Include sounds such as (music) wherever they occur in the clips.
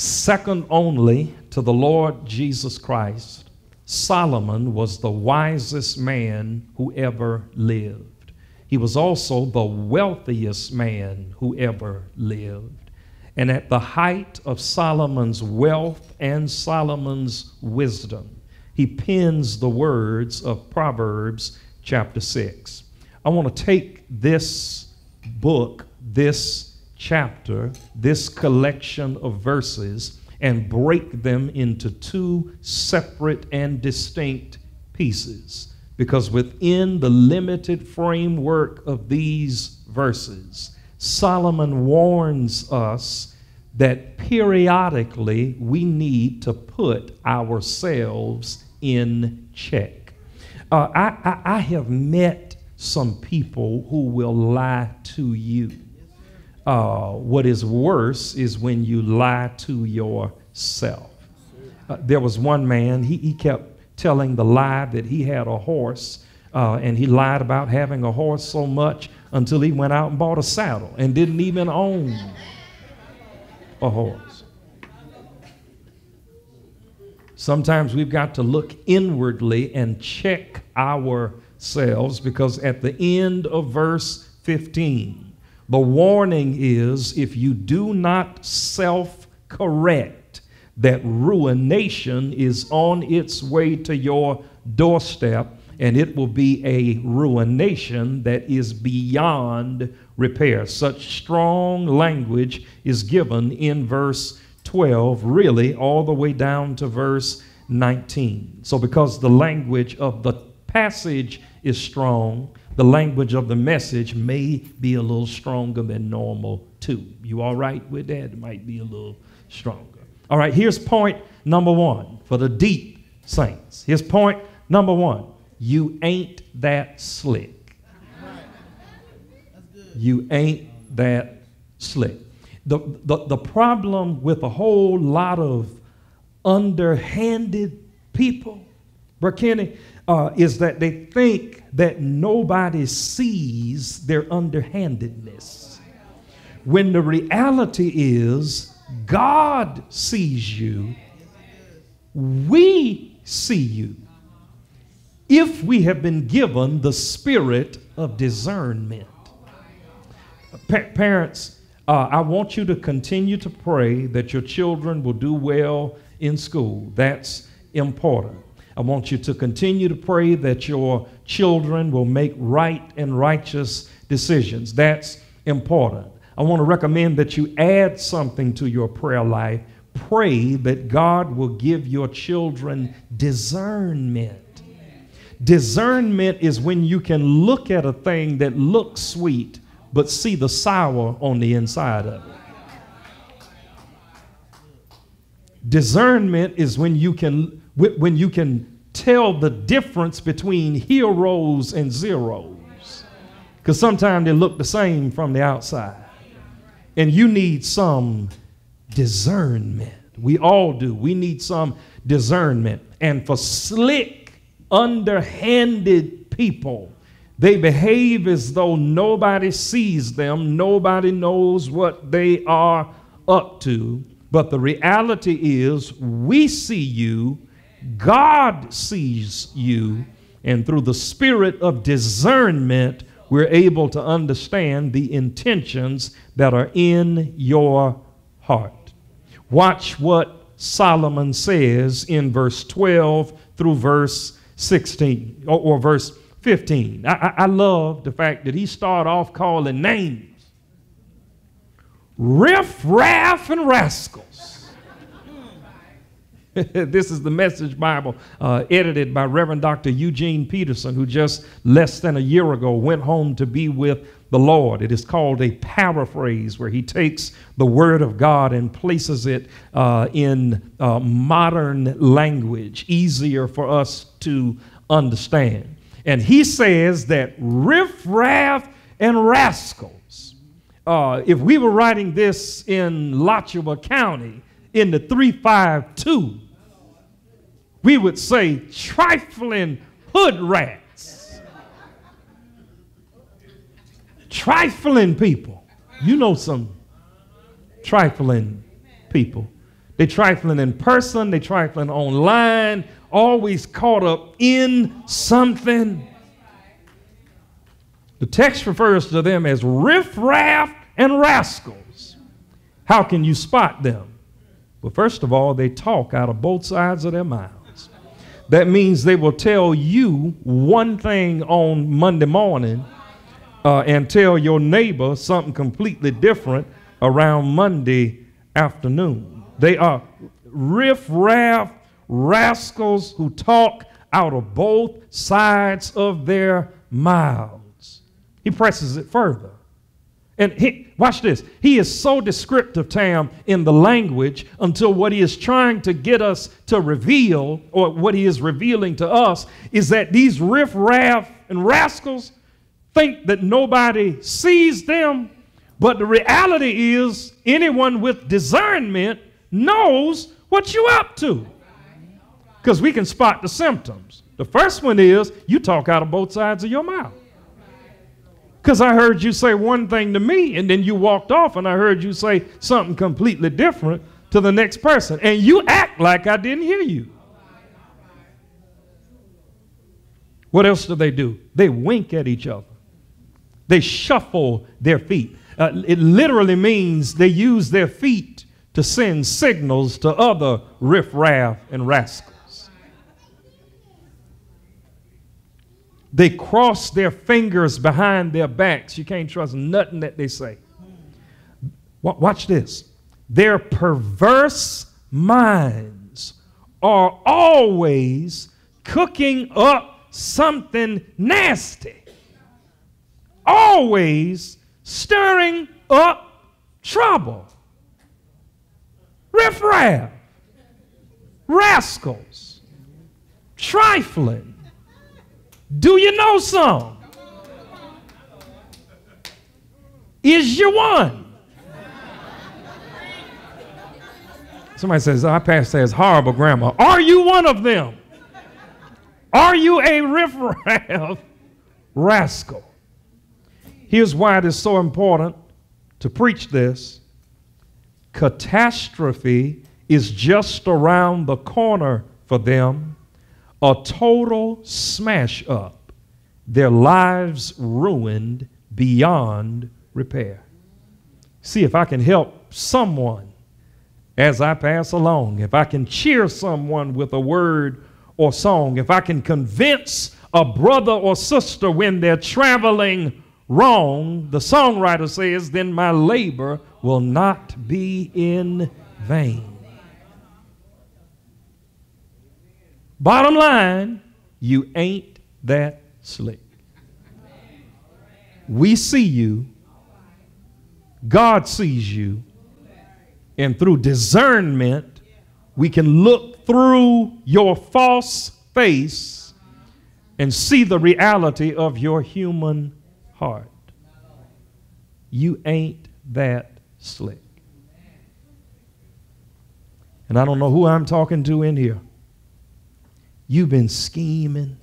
Second only to the Lord Jesus Christ, Solomon was the wisest man who ever lived. He was also the wealthiest man who ever lived. And at the height of Solomon's wealth and Solomon's wisdom, he pens the words of Proverbs chapter 6. I want to take this book, this chapter, this collection of verses, and break them into two separate and distinct pieces. Because within the limited framework of these verses, Solomon warns us that periodically we need to put ourselves in check. Uh, I, I, I have met some people who will lie to you. Uh, what is worse is when you lie to yourself. Uh, there was one man, he, he kept telling the lie that he had a horse, uh, and he lied about having a horse so much until he went out and bought a saddle and didn't even own a horse. Sometimes we've got to look inwardly and check ourselves because at the end of verse 15, the warning is if you do not self correct, that ruination is on its way to your doorstep and it will be a ruination that is beyond repair. Such strong language is given in verse 12, really, all the way down to verse 19. So, because the language of the passage is strong, the language of the message may be a little stronger than normal, too. You all right with that? It might be a little stronger. All right, here's point number one for the deep saints. Here's point number one you ain't that slick. You ain't that slick. The, the, the problem with a whole lot of underhanded people, Burkini, uh, is that they think that nobody sees their underhandedness. When the reality is, God sees you, we see you if we have been given the spirit of discernment. Pa- parents, uh, I want you to continue to pray that your children will do well in school. That's important. I want you to continue to pray that your children will make right and righteous decisions. That's important. I want to recommend that you add something to your prayer life. Pray that God will give your children discernment. Discernment is when you can look at a thing that looks sweet, but see the sour on the inside of it. Discernment is when you can when you can tell the difference between heroes and zeros. Because sometimes they look the same from the outside. And you need some discernment. We all do. We need some discernment. And for slick underhanded people. They behave as though nobody sees them, nobody knows what they are up to. But the reality is, we see you, God sees you, and through the spirit of discernment, we're able to understand the intentions that are in your heart. Watch what Solomon says in verse 12 through verse 16 or, or verse 15. I, I, I love the fact that he started off calling names riff, raff, and rascals. (laughs) this is the Message Bible uh, edited by Reverend Dr. Eugene Peterson, who just less than a year ago went home to be with the Lord. It is called a paraphrase, where he takes the Word of God and places it uh, in uh, modern language, easier for us to understand. And he says that riffraff and rascals, uh, if we were writing this in Alachua County in the 352, we would say trifling hood rats. trifling people. You know some trifling people. They trifling in person, they trifling online, always caught up in something. The text refers to them as riffraff and rascals. How can you spot them? Well, first of all, they talk out of both sides of their mouths. That means they will tell you one thing on Monday morning uh, and tell your neighbor something completely different around Monday afternoon. They are riff-raff rascals who talk out of both sides of their mouths. He presses it further. And he, watch this. He is so descriptive, Tam, in the language until what he is trying to get us to reveal, or what he is revealing to us, is that these riff-raff and rascals think that nobody sees them. But the reality is, anyone with discernment knows what you're up to. Because we can spot the symptoms. The first one is you talk out of both sides of your mouth. Because I heard you say one thing to me, and then you walked off, and I heard you say something completely different to the next person. And you act like I didn't hear you. What else do they do? They wink at each other, they shuffle their feet. Uh, it literally means they use their feet to send signals to other riffraff and rascals. They cross their fingers behind their backs. You can't trust nothing that they say. Watch this. Their perverse minds are always cooking up something nasty, always stirring up trouble. Riffraff, rascals, trifling do you know some? Is your one? Somebody says, our pastor has horrible grammar. Are you one of them? Are you a riffraff (laughs) rascal? Here's why it is so important to preach this. Catastrophe is just around the corner for them a total smash up, their lives ruined beyond repair. See if I can help someone as I pass along, if I can cheer someone with a word or song, if I can convince a brother or sister when they're traveling wrong, the songwriter says, then my labor will not be in vain. Bottom line, you ain't that slick. We see you, God sees you, and through discernment, we can look through your false face and see the reality of your human heart. You ain't that slick. And I don't know who I'm talking to in here. You've been scheming,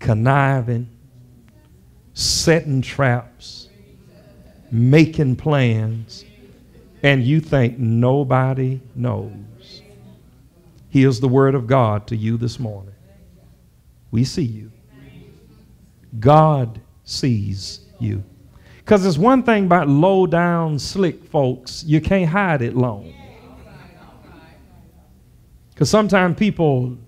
conniving, setting traps, making plans, and you think nobody knows. Here's the word of God to you this morning. We see you. God sees you. Because there's one thing about low down, slick folks, you can't hide it long. Because sometimes people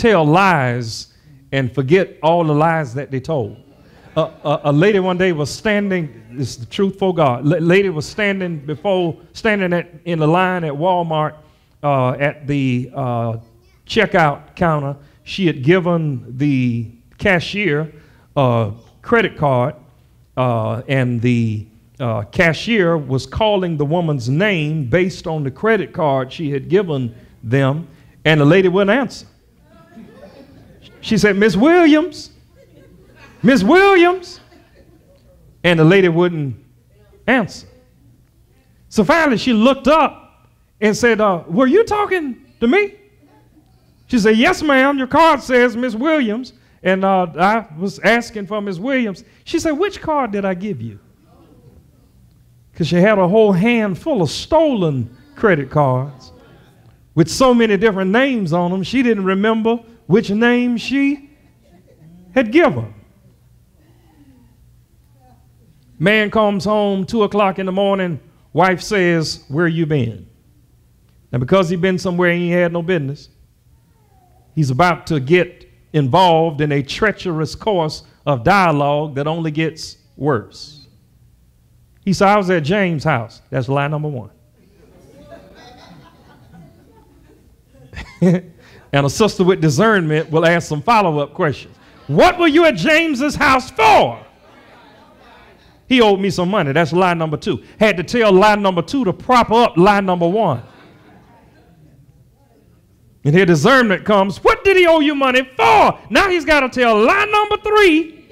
tell lies and forget all the lies that they told. A, a, lady one day was standing, this is the truth for God. L- lady was standing before, standing at, in the line at Walmart uh, at the uh, checkout counter. She had given the cashier a credit card, uh, and the uh, cashier was calling the woman's name based on the credit card she had given them, and the lady wouldn't answer. She said, Miss Williams, Miss Williams. And the lady wouldn't answer. So finally she looked up and said, uh, Were you talking to me? She said, Yes, ma'am. Your card says Miss Williams. And uh, I was asking for Miss Williams. She said, Which card did I give you? Because she had a whole hand full of stolen credit cards with so many different names on them, she didn't remember which name she had given. Man comes home two o'clock in the morning. Wife says, "Where you been?" Now, because he been somewhere he had no business, he's about to get involved in a treacherous course of dialogue that only gets worse. He said, I was at James' house. That's lie number one. (laughs) and a sister with discernment will ask some follow up questions. What were you at James's house for? He owed me some money. That's lie number two. Had to tell lie number two to prop up lie number one. And here discernment comes. What did he owe you money for? Now he's got to tell lie number three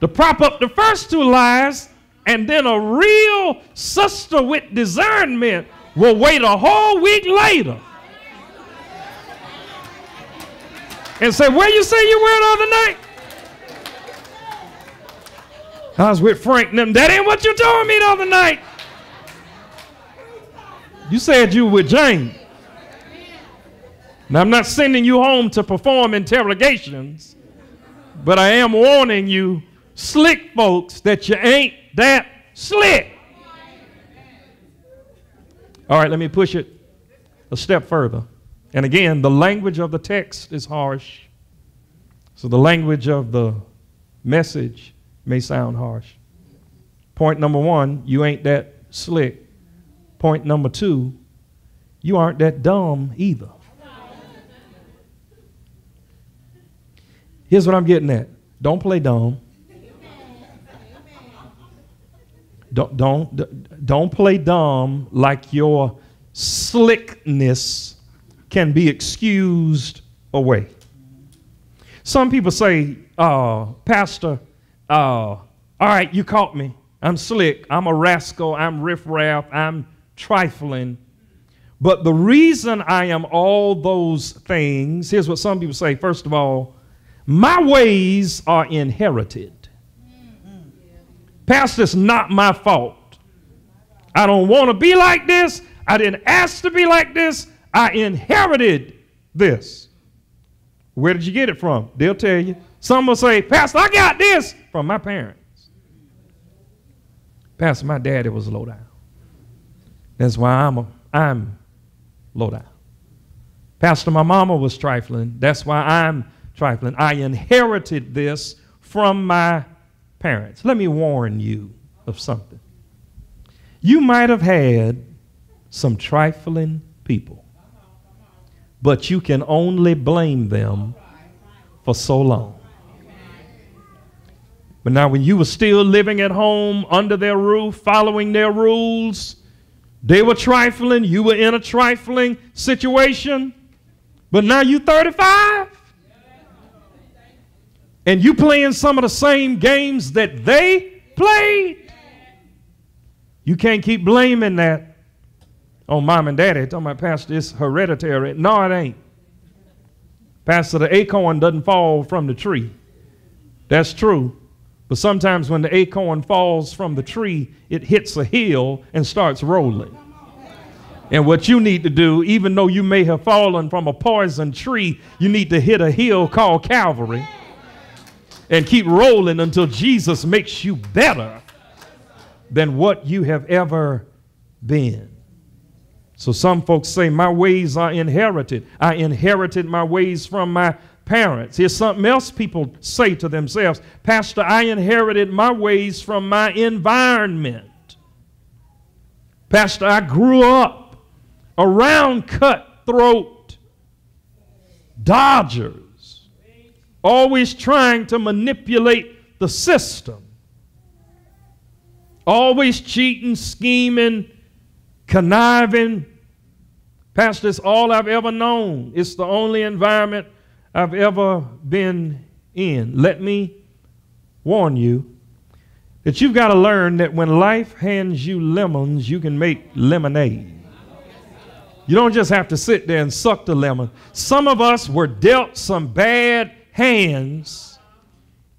to prop up the first two lies. And then a real sister with discernment will wait a whole week later and say, Where you say you were the other night? I was with Frank and them. That ain't what you told me the other night. You said you were with James. Now, I'm not sending you home to perform interrogations, but I am warning you, slick folks, that you ain't that slick. All right, let me push it a step further. And again, the language of the text is harsh. So the language of the message may sound harsh. Point number one, you ain't that slick. Point number two, you aren't that dumb either. Here's what I'm getting at. Don't play dumb. Don't, don't, don't play dumb like your slickness can be excused away. Some people say, uh, Pastor, uh, all right, you caught me. I'm slick. I'm a rascal. I'm riffraff. I'm trifling. But the reason I am all those things, here's what some people say. First of all, my ways are inherited. Pastor, it's not my fault. I don't want to be like this. I didn't ask to be like this. I inherited this. Where did you get it from? They'll tell you. Some will say, Pastor, I got this from my parents. Pastor, my daddy was low down. That's why I'm, a, I'm low down. Pastor, my mama was trifling. That's why I'm trifling. I inherited this from my parents. Let me warn you of something. You might have had some trifling people, but you can only blame them for so long. But now, when you were still living at home under their roof, following their rules, they were trifling, you were in a trifling situation, but now you're 35 and you playing some of the same games that they played, you can't keep blaming that on mom and daddy. Talking about pastor, it's hereditary. No, it ain't. Pastor, the acorn doesn't fall from the tree. That's true. But sometimes when the acorn falls from the tree, it hits a hill and starts rolling. And what you need to do, even though you may have fallen from a poison tree, you need to hit a hill called Calvary and keep rolling until Jesus makes you better than what you have ever been. So some folks say, My ways are inherited. I inherited my ways from my parents. Here's something else people say to themselves Pastor, I inherited my ways from my environment. Pastor, I grew up around cutthroat dodgers always trying to manipulate the system, always cheating, scheming, conniving. Pastor, it's all I've ever known. It's the only environment I've ever been in. Let me warn you that you've got to learn that when life hands you lemons, you can make lemonade. You don't just have to sit there and suck the lemon. Some of us were dealt some bad hands,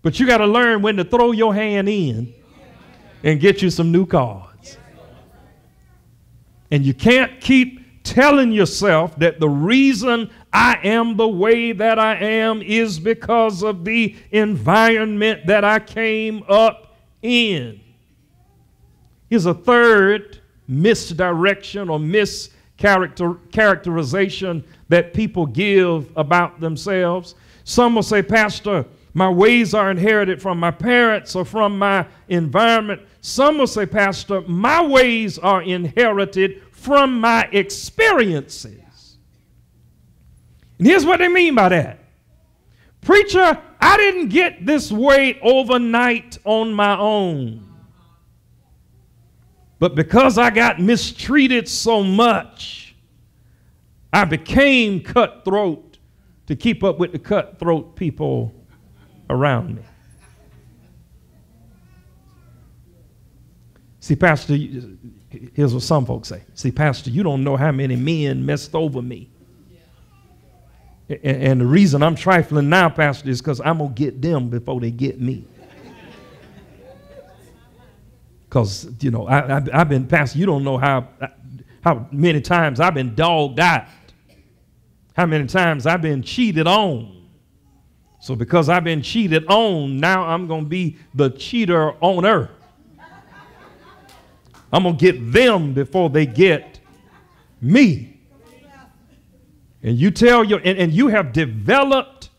but you got to learn when to throw your hand in and get you some new cards. And you can't keep telling yourself that the reason I am the way that I am is because of the environment that I came up in. Here's a third misdirection or mischaracterization that people give about themselves. Some will say, Pastor, my ways are inherited from my parents or from my environment. Some will say, Pastor, my ways are inherited from my experiences. And here's what they mean by that Preacher, I didn't get this way overnight on my own. But because I got mistreated so much, I became cutthroat to keep up with the cutthroat people around me. See, Pastor, here's what some folks say. See, Pastor, you don't know how many men messed over me. And the reason I'm trifling now, Pastor, is because I'm going to get them before they get me. Because, you know, I, I, have been, Pastor, you don't know how, how many times I've been dogged out, how many times I've been cheated on. So, because I've been cheated on, now I'm going to be the cheater on earth. I'm going to get them before they get me. And you tell your, and, and you have developed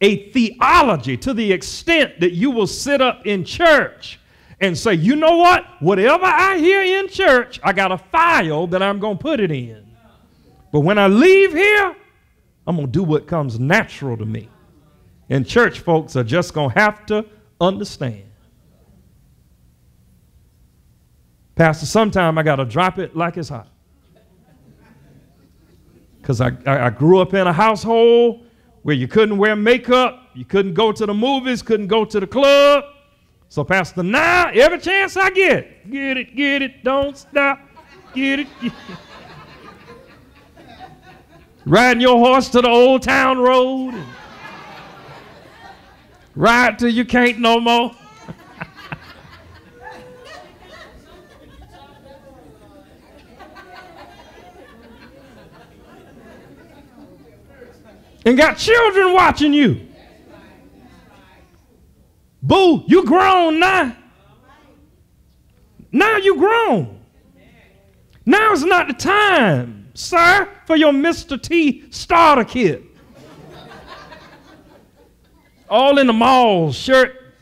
a theology to the extent that you will sit up in church and say, you know what? Whatever I hear in church, I got a file that I'm going to put it in. But when I leave here, I'm going to do what comes natural to me. And church folks are just going to have to understand. Pastor, sometime I got to drop it like it's hot. Because I, I, I grew up in a household where you couldn't wear makeup, you couldn't go to the movies, couldn't go to the club. So, Pastor, now every chance I get, get it, get it, don't stop, get it. Get it. Riding your horse to the old town road. ride till you can't no more. And got children watching you. Boo, you grown now. Now you grown. Now is not the time, sir, for your Mr. T starter kit. All in the mall, shirt,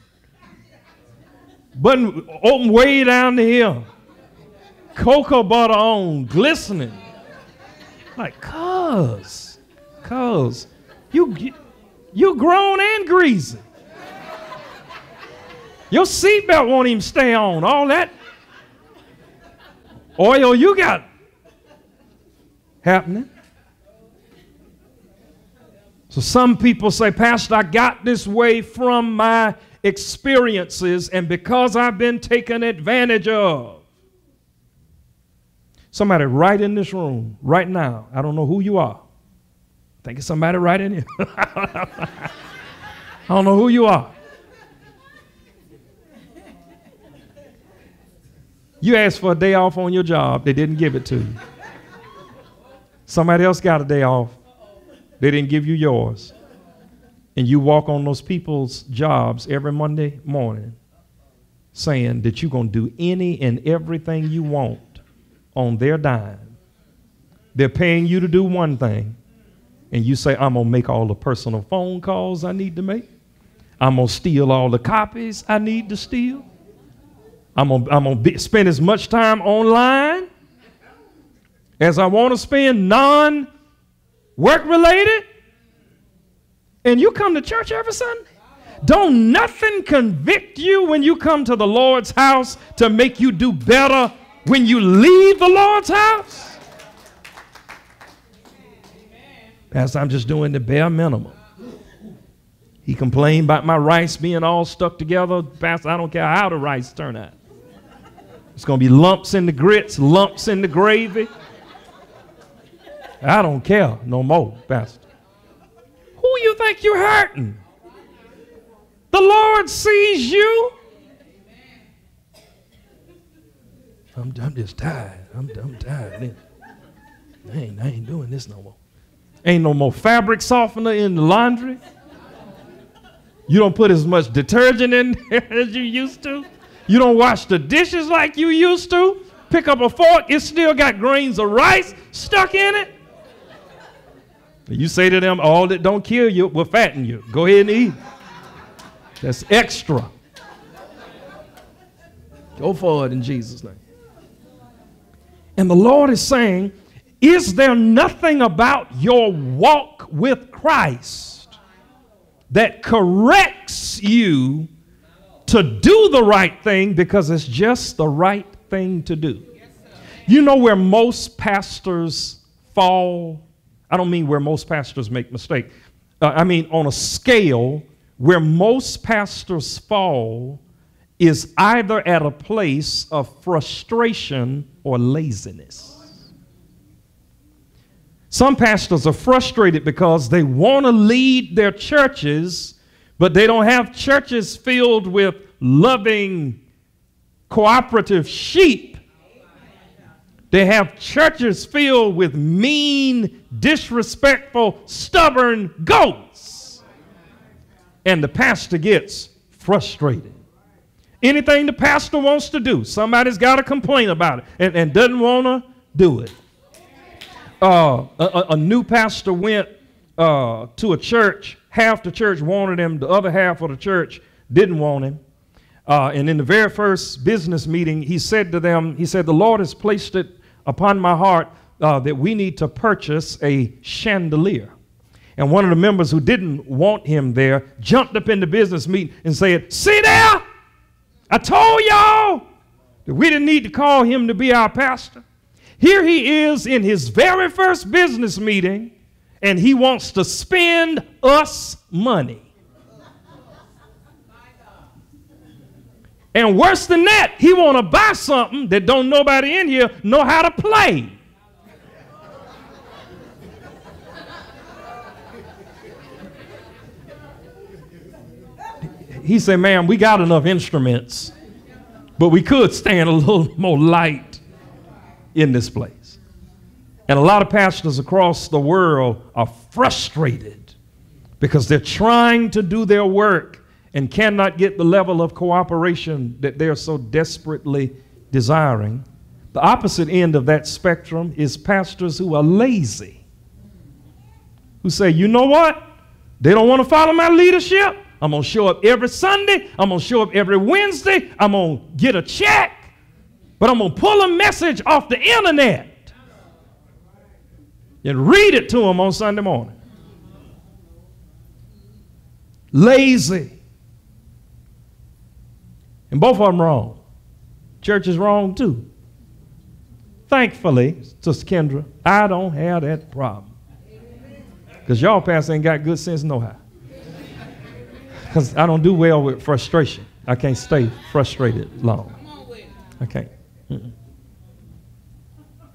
button open way down the hill. Cocoa butter on, glistening. Like, cuz, cuz, you, you grown and greasy. Your seatbelt won't even stay on. All that oil you got happening. So some people say, Pastor, I got this way from my experiences and because I've been taken advantage of. Somebody right in this room, right now, I don't know who you are. Think it's somebody right in here. (laughs) I don't know who you are. You asked for a day off on your job, they didn't give it to you. Somebody else got a day off, they didn't give you yours. And you walk on those people's jobs every Monday morning saying that you're going to do any and everything you want on their dime. They're paying you to do one thing, and you say, I'm going to make all the personal phone calls I need to make. I'm going to steal all the copies I need to steal. I'm gonna, I'm gonna spend as much time online as I want to spend non work related. And you come to church every Sunday? Don't nothing convict you when you come to the Lord's house to make you do better when you leave the Lord's house? Pastor, I'm just doing the bare minimum. He complained about my rice being all stuck together. Pastor, I don't care how the rice turn out. It's going to be lumps in the grits, lumps in the gravy. I don't care no more, Pastor. Who you think you're hurting? The Lord sees you. I'm, I'm just tired. I'm, I'm tired. I ain't, I ain't doing this no more. Ain't no more fabric softener in the laundry. You don't put as much detergent in (laughs) there as you used to. You don't wash the dishes like you used to. Pick up a fork, it still got grains of rice stuck in it. You say to them, all that don't kill you will fatten you. Go ahead and eat. That's extra. Go for it in Jesus' name. And the Lord is saying, Is there nothing about your walk with Christ that corrects you to do the right thing because it's just the right thing to do? You know where most pastors fall? I don't mean where most pastors make mistakes. Uh, I mean on a scale where most pastors fall is either at a place of frustration or laziness. Some pastors are frustrated because they want to lead their churches, but they don't have churches filled with loving, cooperative sheep. They have churches filled with mean, disrespectful, stubborn goats. And the pastor gets frustrated. Anything the pastor wants to do, somebody's got to complain about it and, and doesn't want to do it. Uh, a, a, new pastor went uh, to a church. Half the church wanted him, the other half of the church didn't want him. Uh, and in the very first business meeting, he said to them, He said, The Lord has placed it upon my heart uh, that we need to purchase a chandelier. And one of the members who didn't want him there jumped up in the business meeting and said, See there? I told y'all that we didn't need to call him to be our pastor. Here he is in his very first business meeting, and he wants to spend us money. And worse than that, he want to buy something that don't nobody in here know how to play. he said, "Man, we got enough instruments, but we could stand a little more light in this place." And a lot of pastors across the world are frustrated because they're trying to do their work and cannot get the level of cooperation that they're so desperately desiring. The opposite end of that spectrum is pastors who are lazy, who say, you know what? They don't want to follow my leadership. I'm going to show up every Sunday. I'm going to show up every Wednesday. I'm going to get a check. But I'm going to pull a message off the internet and read it to them on Sunday morning. Lazy. And both of them wrong. Church is wrong too. Thankfully, Sister Kendra, I don't have that problem. Because y'all pastors ain't got good sense no how. Because I don't do well with frustration. I can't stay frustrated long. I can't.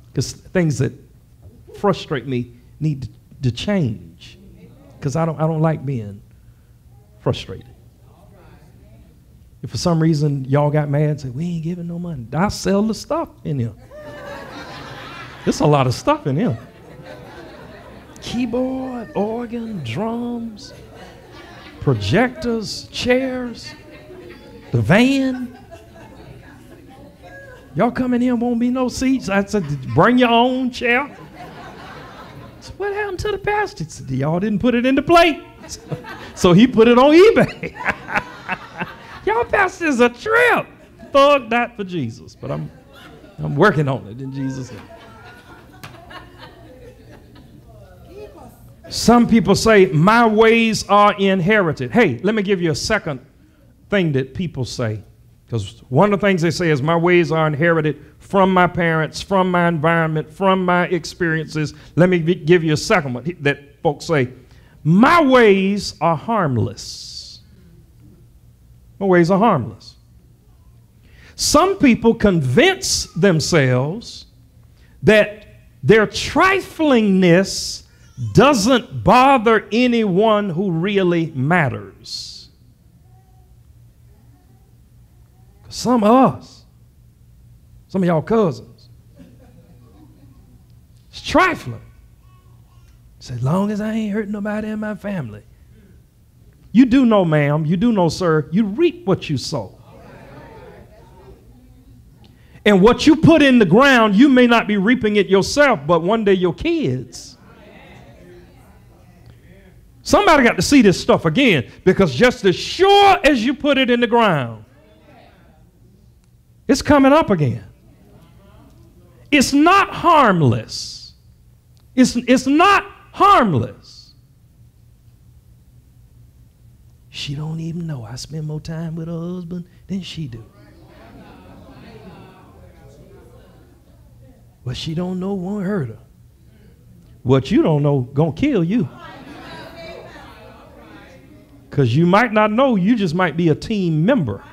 Because things that frustrate me need to, change. Because I don't, I don't like being frustrated. If for some reason y'all got mad and said, we ain't giving no money, I sell the stuff in here. There's a lot of stuff in here. Keyboard, organ, drums, projectors, chairs, the van. Y'all coming in here won't be no seats. I said, bring your own chair. So what happened to the pastor? He said, y'all didn't put it in the plate. (laughs) So he put it on eBay. (laughs) Y'all pastors a trip. Thug that for Jesus. But I'm I'm working on it in Jesus' name. Some people say, My ways are inherited. Hey, let me give you a second thing that people say. Because one of the things they say is, My ways are inherited from my parents, from my environment, from my experiences. Let me give you a second one that folks say, My ways are harmless. My ways are harmless. Some people convince themselves that their triflingness doesn't bother anyone who really matters. Some of us, some of y'all cousins, trifling. Say, as long as I ain't hurting nobody in my family. You do know, ma'am, you do know, sir, you reap what you sow. And what you put in the ground, you may not be reaping it yourself, but one day your kids. Somebody got to see this stuff again because just as sure as you put it in the ground, it's coming up again. It's not harmless. It's, it's not harmless. She don't even know I spend more time with her husband than she do. But she don't know won't hurt her. What you don't know gonna kill you. Because you might not know, you just might be a team member.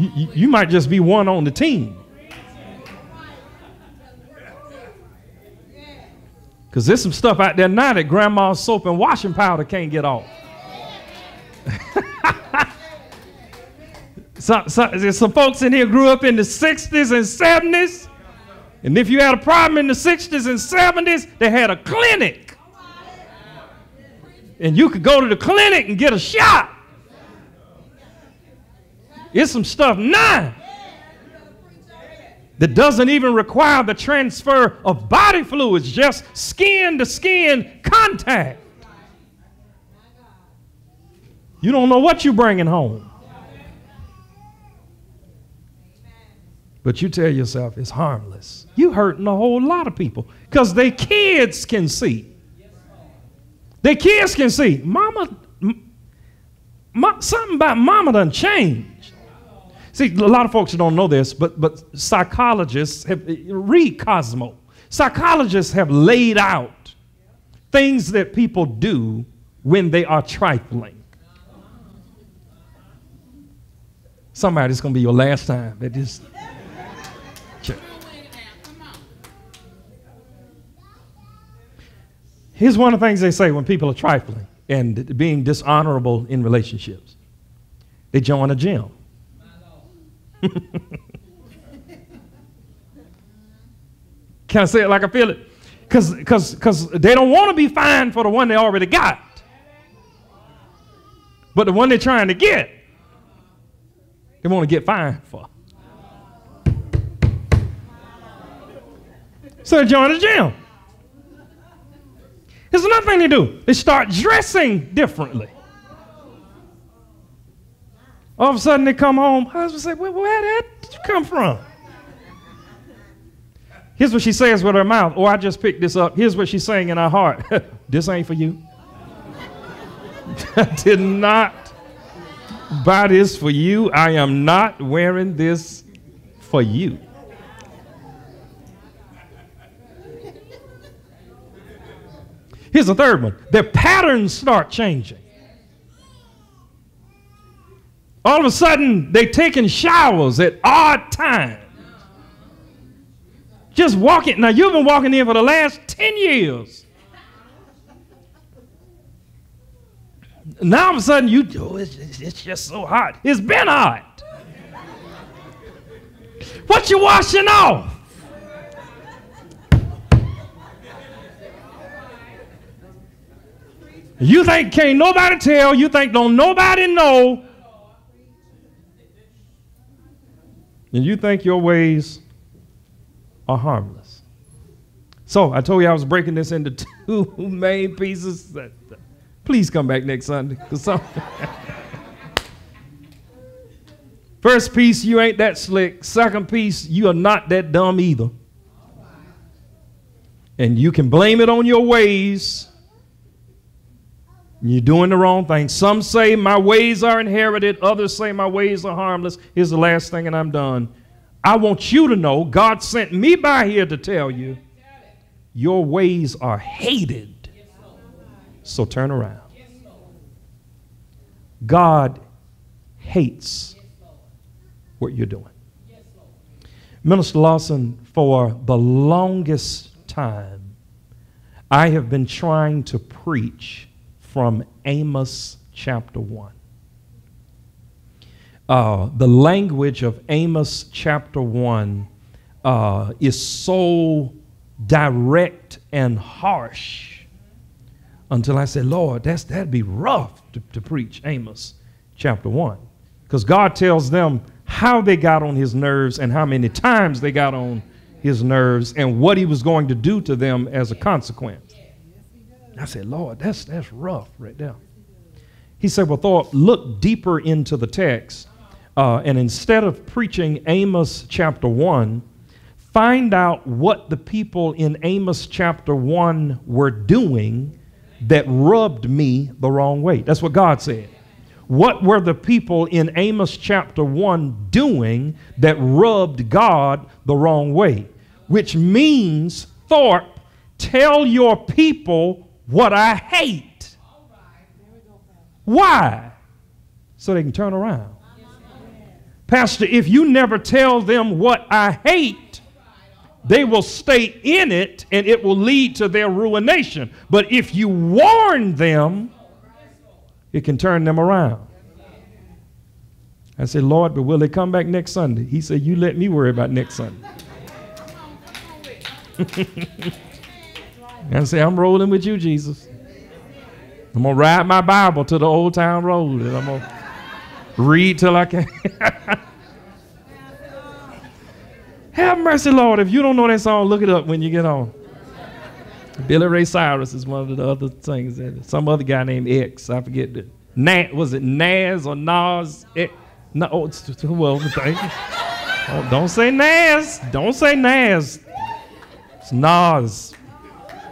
You, you, might just be one on the team. Because there's some stuff out there now that grandma's soap and washing powder can't get off. (laughs) some, some, some folks in here grew up in the 60s and 70s. And if you had a problem in the 60s and 70s, they had a clinic. And you could go to the clinic and get a shot. It's some stuff now that doesn't even require the transfer of body fluids, just skin to skin contact. You don't know what you're bringing home. But you tell yourself it's harmless. You hurting a whole lot of people because their kids can see. Their kids can see. Mama, something about mama done changed. See, a lot of folks don't know this, but, but psychologists have, read Cosmo. Psychologists have laid out things that people do when they are trifling. Somebody's going to be your last time. Just. Here's one of the things they say when people are trifling and being dishonorable in relationships they join a gym. (laughs) Can I say it like I feel it? Because cause, cause they don't want to be fined for the one they already got. But the one they're trying to get, they want to get fined for. So they join the gym. There's another thing they do. They start dressing differently. All of a sudden they come home. Husband say, where, where did you come from? Here's what she says with her mouth. Oh, I just picked this up. Here's what she's saying in her heart. (laughs) this ain't for you. (laughs) I did not buy this for you. I am not wearing this for you. Here's the third one their patterns start changing. All of a sudden, they're taking showers at odd times. Just walking. Now, you've been walking in for the last 10 years. Now, all of a sudden, you, oh, it's, it's just so hot. It's been hot. What you washing off? You think can't nobody tell, you think don't nobody know, and you think your ways are harmless. So I told you I was breaking this into (laughs) two main pieces. Please come back next Sunday. (laughs) First piece, you ain't that slick. Second piece, you are not that dumb either. And you can blame it on your ways you're doing the wrong thing. Some say my ways are inherited, others say my ways are harmless. Here's the last thing, and I'm done. I want you to know God sent me by here to tell you your ways are hated. So turn around. God hates what you're doing. Minister Lawson, for the longest time, I have been trying to preach from Amos chapter 1. uh, the language of Amos chapter 1 uh, is so direct and harsh until I said, Lord, that's, that'd be rough to, to preach Amos chapter 1. Because God tells them how they got on his nerves and how many times they got on his nerves and what he was going to do to them as a consequence. I said, Lord, that's, that's rough right there. He said, Well, Thor, look deeper into the text uh, and instead of preaching Amos chapter 1, find out what the people in Amos chapter 1 were doing that rubbed me the wrong way. That's what God said. What were the people in Amos chapter 1 doing that rubbed God the wrong way? Which means, Thorpe, tell your people what I hate. Why? So they can turn around. Pastor, if you never tell them what I hate, they will stay in it and it will lead to their ruination. But if you warn them, it can turn them around. I said, Lord, but will they come back next Sunday? He said, You let me worry about next Sunday. (laughs) I say, I'm rolling with you, Jesus. I'm going to ride my Bible to the old town road and I'm going to read till I can. (laughs) Have mercy, Lord. If you don't know that song, look it up when you get on. Billy Ray Cyrus is one of the other things. That some other guy named X, I forget the Nat was it Nas or Nas? X? No, oh, it's, well, thank you. Oh, don't say Nas. Don't say Nas. It's Nas.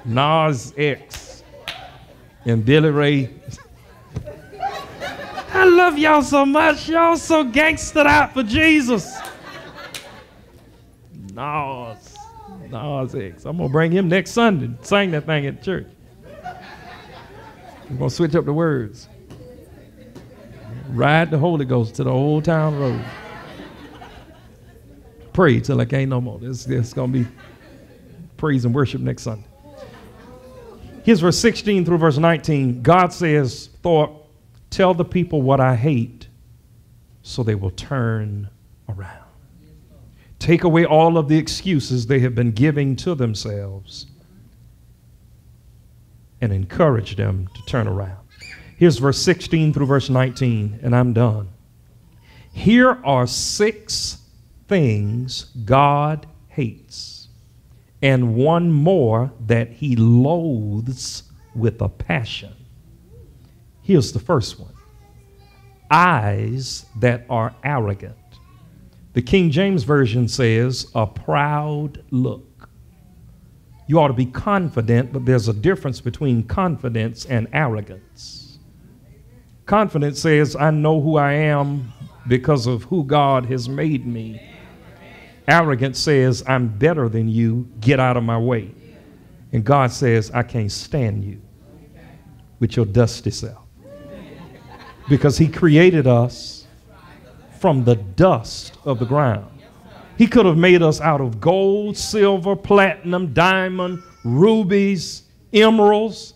Nas X. And Billy Ray I love y'all so much. Y'all so gangstered out for Jesus. Nas. Nas X. I'm to bring him next Sunday. Sing that thing at church. I'm to switch up the words. Ride the Holy Ghost to the old town road. Pray till I can't no more. This, this is to be praise and worship next Sunday. Here's verse 16 through verse 19. God says, Thor, Tell the people what I hate so they will turn around. Take away all of the excuses they have been giving to themselves and encourage them to turn around. Here's verse 16 through verse 19, and I'm done. Here are six things God hates, and one more that he loathes with a passion. Here's the first one eyes that are arrogant. The King James Version says, a proud look. You ought to be confident, but there's a difference between confidence and arrogance. Confidence says, I know who I am because of who God has made me. Arrogance says, I'm better than you, get out of my way. And God says, I can't stand you with your dusty self because He created us from the dust of the ground. He could have made us out of gold, silver, platinum, diamond, rubies, emeralds.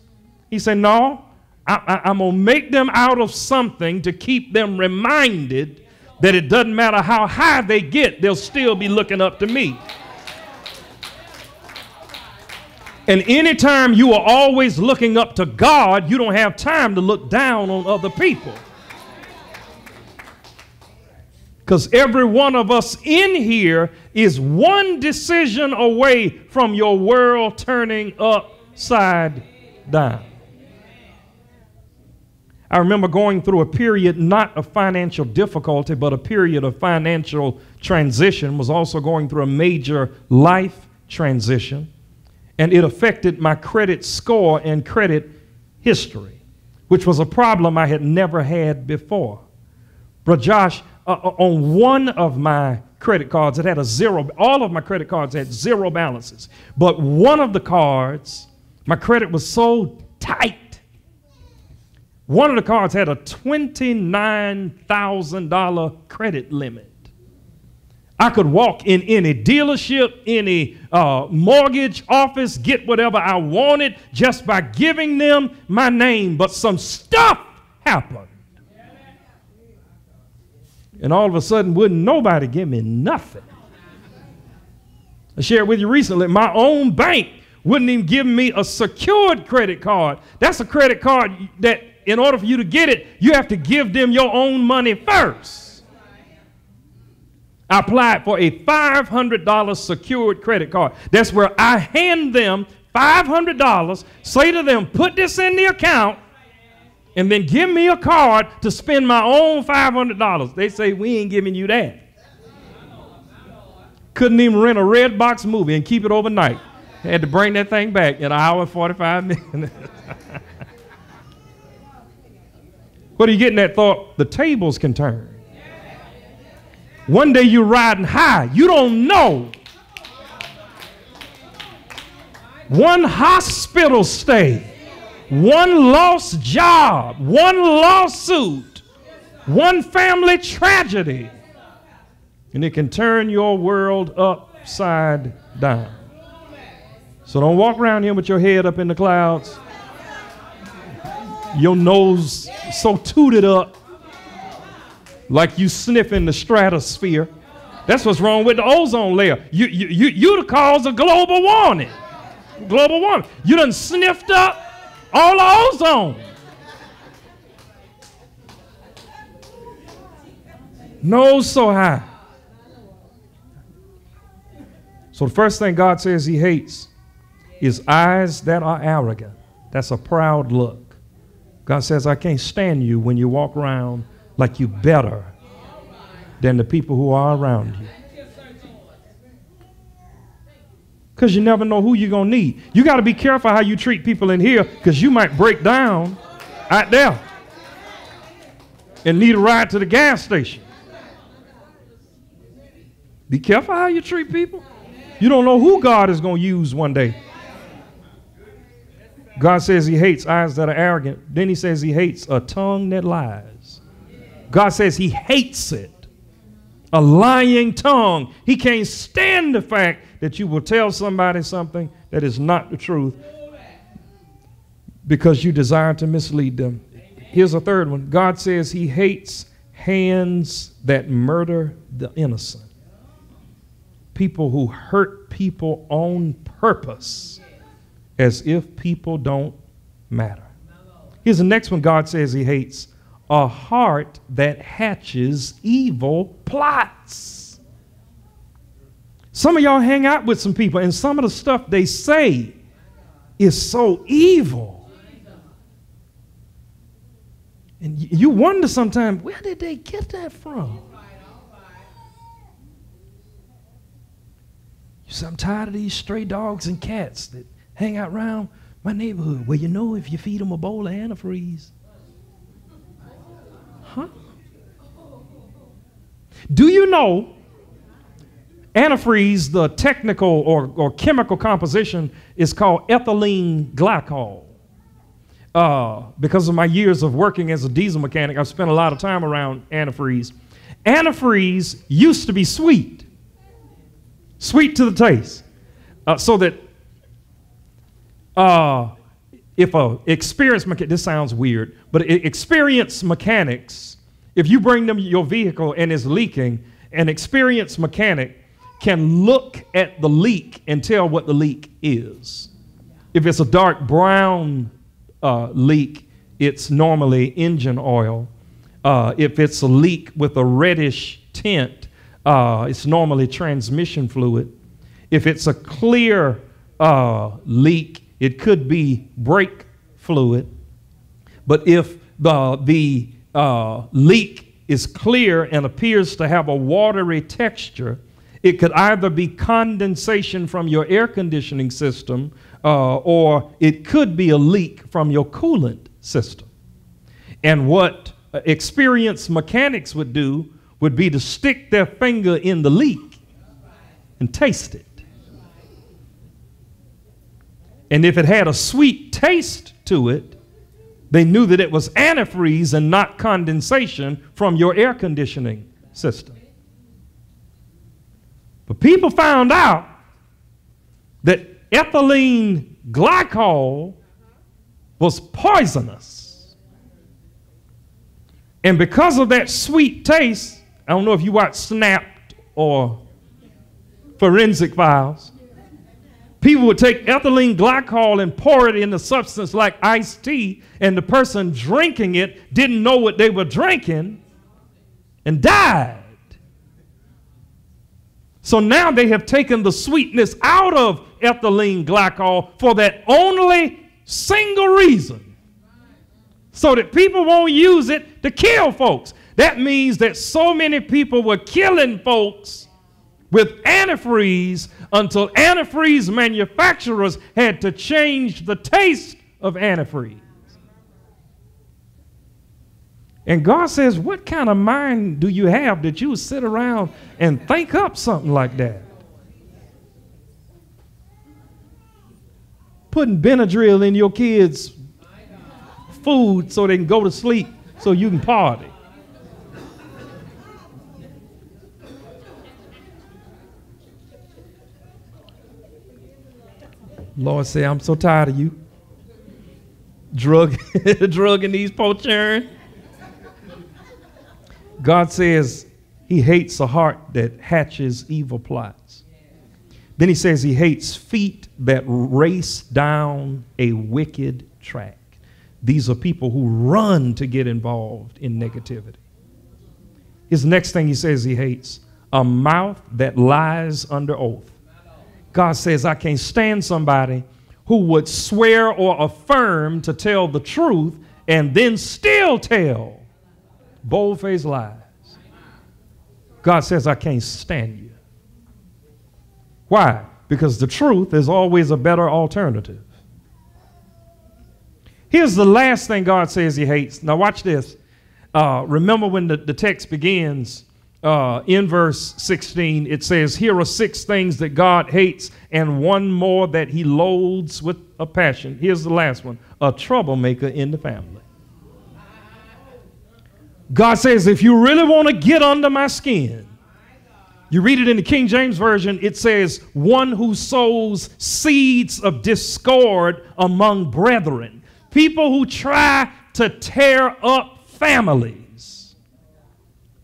He said, No, I, am going to make them out of something to keep them reminded that it doesn't matter how high they get, they'll still be looking up to me. And anytime you are always looking up to God, you don't have time to look down on other people. Because every one of us in here is one decision away from your world turning upside down. I remember going through a period not of financial difficulty, but a period of financial transition, was also going through a major life transition and it affected my credit score and credit history, which was a problem I had never had before. But Josh, uh, uh, on one of my credit cards, it had a zero, all of my credit cards had zero balances. But one of the cards, my credit was so tight. One of the cards had a $29,000 credit limit. I could walk in any dealership, any uh, mortgage office, get whatever I wanted just by giving them my name. But some stuff happened. And all of a sudden, wouldn't nobody give me nothing. I shared with you recently, my own bank wouldn't even give me a secured credit card. That's a credit card that, in order for you to get it, you have to give them your own money first. I applied for a $500 secured credit card. That's where I hand them $500, say to them, put this in the account, and then give me a card to spend my own $500. They say, we ain't giving you that. Couldn't even rent a Redbox movie and keep it overnight. Had to bring that thing back in an hour and 45 minutes. (laughs) what are you getting that thought? The tables can turn. One day you're riding high. You don't know. One hospital stay, one lost job, one lawsuit, one family tragedy, and it can turn your world upside down. So don't walk around here with your head up in the clouds, your nose so tooted up like you sniffing the stratosphere. That's what's wrong with the ozone layer. You, you, you, you the cause of global warming. Global warming. You done sniffed up all the ozone. Nose so high. So the first thing God says he hates is eyes that are arrogant. That's a proud look. God says, I can't stand you when you walk around like you better than the people who are around you. Because you never know who you're going to need. You got to be careful how you treat people in here because you might break down out there and need a ride to the gas station. Be careful how you treat people. You don't know who God is going to use one day. God says he hates eyes that are arrogant. Then he says he hates a tongue that lies. God says he hates it. A lying tongue. He can't stand the fact that you will tell somebody something that is not the truth because you desire to mislead them. Here's a third one God says he hates hands that murder the innocent. People who hurt people on purpose as if people don't matter. Here's the next one God says he hates a heart that hatches evil plots. Some of y'all hang out with some people, and some of the stuff they say is so evil. And you wonder sometimes, where did they get that from? You say, I'm tired of these stray dogs and cats that hang out around my neighborhood. Well, you know, if you feed them a bowl of antifreeze. Huh? Do you know antifreeze, the technical or, or chemical composition, is called ethylene glycol? Uh, because of my years of working as a diesel mechanic, I've spent a lot of time around antifreeze. Antifreeze used to be sweet, sweet to the taste, uh, so that uh, if a experienced mechanic, this sounds weird, but experienced mechanics, if you bring them your vehicle and it's leaking, an experienced mechanic can look at the leak and tell what the leak is. If it's a dark brown uh, leak, it's normally engine oil. Uh, if it's a leak with a reddish tint, uh, it's normally transmission fluid. If it's a clear uh, leak, it could be brake fluid. But if the, the uh, leak is clear and appears to have a watery texture, it could either be condensation from your air conditioning system uh, or it could be a leak from your coolant system. And what uh, experienced mechanics would do would be to stick their finger in the leak and taste it. And if it had a sweet taste to it, they knew that it was antifreeze and not condensation from your air conditioning system. But people found out that ethylene glycol was poisonous. And because of that sweet taste, I don't know if you watch Snapped or Forensic Files. People would take ethylene glycol and pour it in a substance like iced tea, and the person drinking it didn't know what they were drinking and died. So now they have taken the sweetness out of ethylene glycol for that only single reason. So that people won't use it to kill folks. That means that so many people were killing folks with antifreeze until antifreeze manufacturers had to change the taste of antifreeze. And God says, What kind of mind do you have that you sit around and think up something like that? Putting Benadryl in your kids' food so they can go to sleep so you can party. Lord say, I'm so tired of you. Drug, (laughs) drugging these children. God says he hates a heart that hatches evil plots. Then he says he hates feet that race down a wicked track. These are people who run to get involved in negativity. His next thing he says he hates a mouth that lies under oath. God says, I can't stand somebody who would swear or affirm to tell the truth and then still tell bold faced lies. God says, I can't stand you. Why? Because the truth is always a better alternative. Here's the last thing God says he hates. Now, watch this. Uh, remember when the, the text begins uh, in verse 16, it says, Here are six things that God hates, and one more that he loathes with a passion. Here's the last one a troublemaker in the family. God says, if you really want to get under my skin, you read it in the King James Version, it says, one who sows seeds of discord among brethren. People who try to tear up families.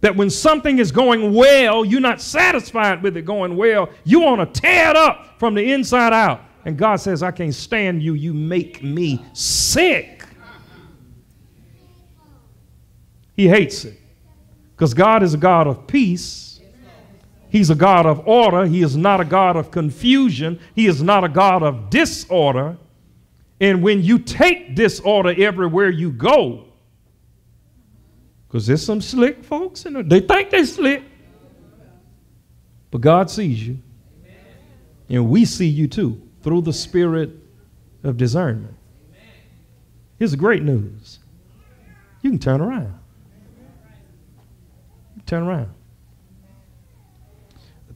That when something is going well, you're not satisfied with it going well. You want to tear it up from the inside out. And God says, I can't stand you. You make me sick. He hates it. Because God is a God of peace. He's a God of order. He is not a God of confusion. He is not a God of disorder. And when you take disorder everywhere you go, because there's some slick folks in there, they think they're slick. But God sees you. And we see you too through the spirit of discernment. Here's the great news you can turn around. Turn around.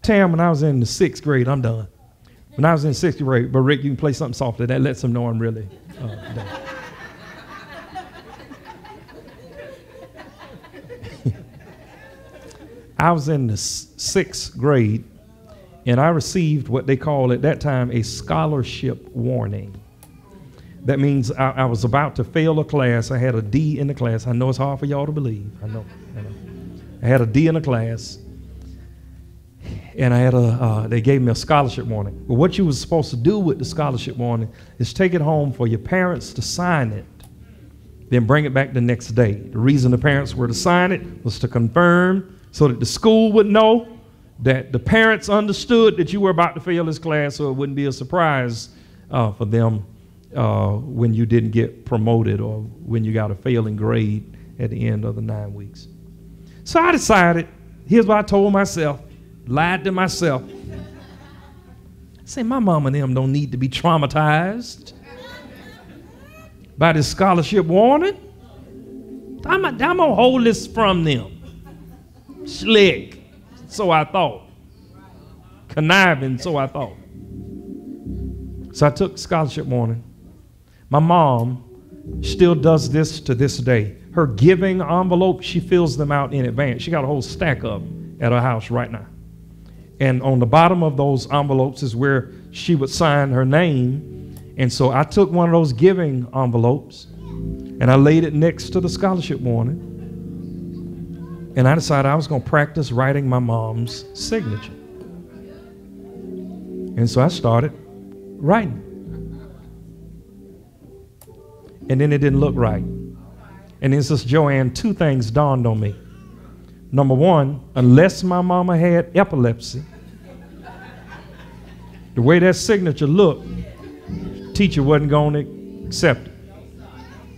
Tam, when I was in the sixth grade, I'm done. When I was in sixth grade, but Rick, you can play something softer. That lets them know I'm really uh, done. I was in the sixth grade, and I received what they called at that time a scholarship warning. That means I, I was about to fail a class. I had a D in the class. I know it's hard for y'all to believe. I know. I know. I had a D in the class, and I had a. Uh, they gave me a scholarship warning. But what you was supposed to do with the scholarship warning is take it home for your parents to sign it, then bring it back the next day. The reason the parents were to sign it was to confirm, so that the school would know that the parents understood that you were about to fail this class, so it wouldn't be a surprise uh, for them uh, when you didn't get promoted or when you got a failing grade at the end of the nine weeks. So I decided, here's what I told myself, lied to myself. (laughs) Said, my mom and them don't need to be traumatized by this scholarship warning. I'm, I'm going to hold this from them. Slick, so I thought. Conniving, so I thought. So I took scholarship warning. My mom still does this to this day her giving envelope, she fills them out in advance. She got a whole stack of them at her house right now. And on the bottom of those envelopes is where she would sign her name. And so I took one of those giving envelopes and I laid it next to the scholarship warning. And I decided I was going to practice writing my mom's signature. And so I started writing. And then it didn't look right. And then Sister Joanne, two things dawned on me. Number one, unless my mama had epilepsy, the way that signature looked, teacher wasn't going to accept it.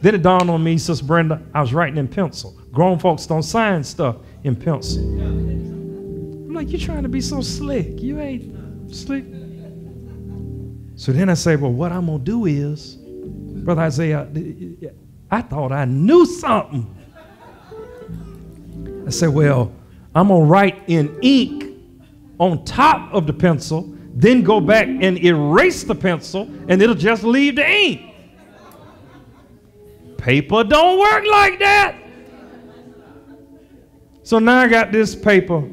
Then it dawned on me, Sister Brenda, I was writing in pencil. Grown folks don't sign stuff in pencil. I'm like, you're trying to be so slick. You ain't slick. So then I say, well, what I'm going to do is, Brother Isaiah, I thought I knew something. I said, well, I'm going to write in ink on top of the pencil, then go back and erase the pencil, and it'll just leave the ink. Paper don't work like that. So now I got this paper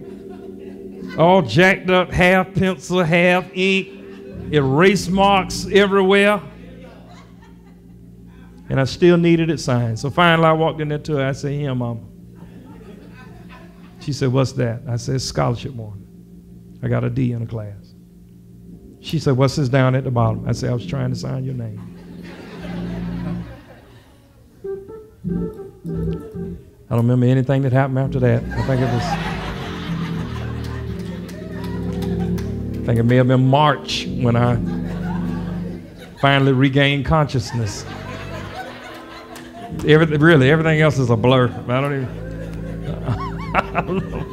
all jacked up, half pencil, half ink, erase marks everywhere. And I still needed it signed. So finally I walked in there to her. I said, Here, Mama. She said, What's that? I said, Scholarship one. I got a D in a class. She said, What's this down at the bottom? I said, I was trying to sign your name. I don't remember anything that happened after that. I think it was. I think it may have been March when I finally regained consciousness. Everything, really, everything else is a blur. I don't even. I don't know.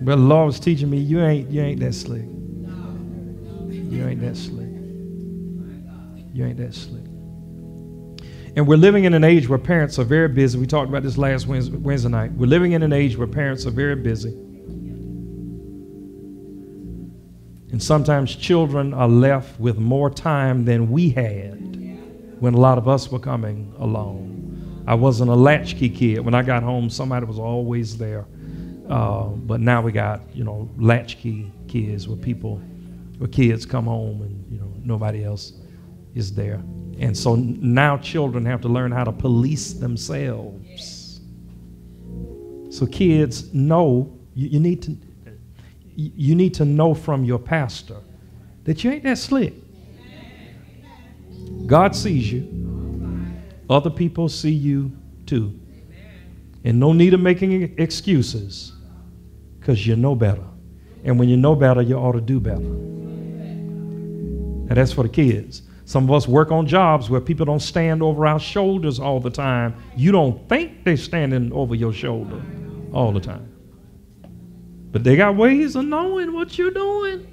But the Lord was teaching me, you ain't, you ain't that slick. You ain't that slick. You ain't that slick. And we're living in an age where parents are very busy. We talked about this last Wednesday, night. We're living in an age where parents are very busy. And sometimes children are left with more time than we had when a lot of us were coming along. I wasn't a latchkey kid. When I got home, somebody was always there. Uh, but now we got, you know, latchkey kids where people, where kids come home and, you know, nobody else is there. And so now children have to learn how to police themselves. So kids know you, you need to you need to know from your pastor that you ain't that slick. God sees you. Other people see you too. And no need of making excuses because you know better. And when you know better, you ought to do better. And that's for the kids. Some of us work on jobs where people don't stand over our shoulders all the time. You don't think they're standing over your shoulder all the time. But they got ways of knowing what you're doing.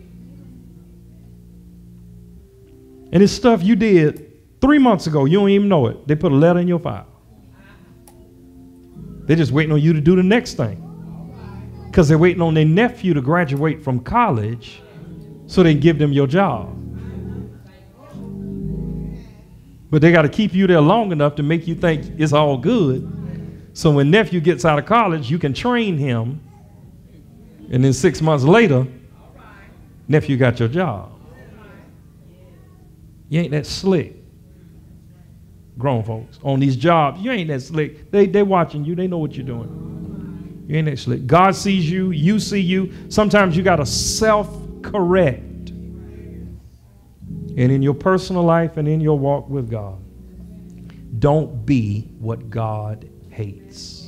And it's stuff you did three months ago. You don't even know it. They put a letter in your file. They're just waiting on you to do the next thing. Because they're waiting on their nephew to graduate from college so they can give them your job. But they got to keep you there long enough to make you think it's all good. So when nephew gets out of college, you can train him. And then six months later, nephew got your job. You ain't that slick. Grown folks on these jobs, you ain't that slick. They they watching you. They know what you're doing. You ain't that slick. God sees you. You see you. Sometimes you got to self-correct and in your personal life and in your walk with God. Don't be what God hates.